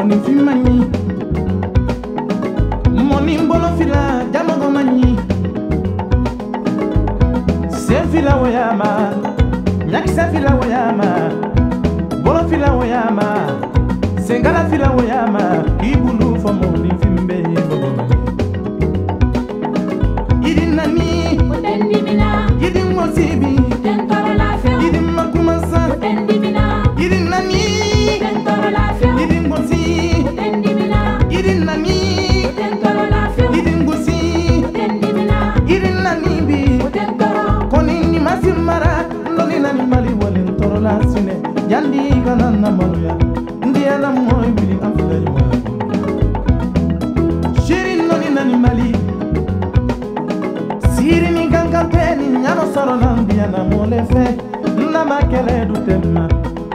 Money fi ma money mɔni fila jamago go ɲi sen fila woyama. Ɲakisɛ fila woyama. Bolo fila woyama. Senkala fila woyama. I bulu yandi gana na manuya ndiela moy bili afdal ma shirin noni nani mali sirini ganga peni nyano soro nandia na mole fe na makele dutemma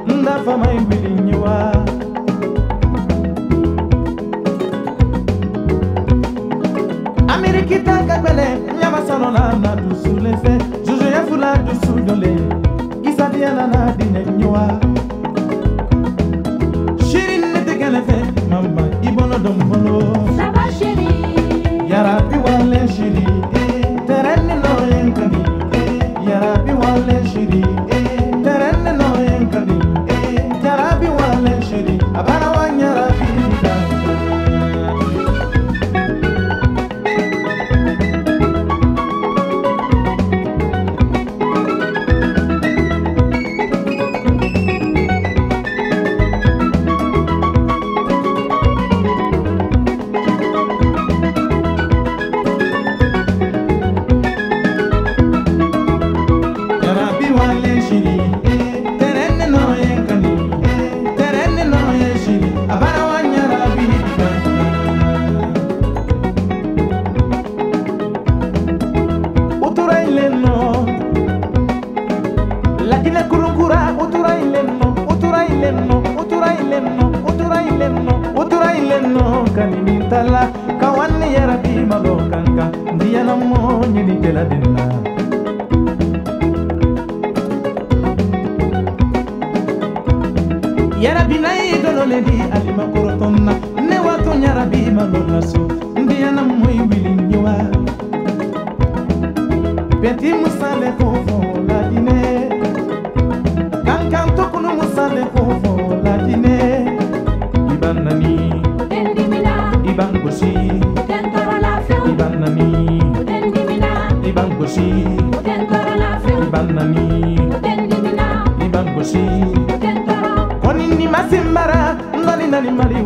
nda fama ibili nyiwa. Amerikita kagbele nyama salo na na dusule fe juju ya fula dusudole diana na dine nyoa Shirin ne te gane fe mama ibono dom ilenno lajine kurunkura utura ilenno utura ilenno utura ilenno utura ilenno utura ilenno kaninintala kawanni yarabi malo kanka ndiyanammo ñinikeladenna yarabi na ye dolole di alimakoro tonna ne wato yarabi malona so ndiyana moyi wili nyewa Petit Moussa le Beauvau, la Guinée. Kankan Tokunu Moussa le Beauvau, la Guinée. Iban Nani, Iban Bouchi, Iban Nani, Iban Bouchi, Iban Nani, Iban Bouchi. Konini Masimbara, Nani Nani Mali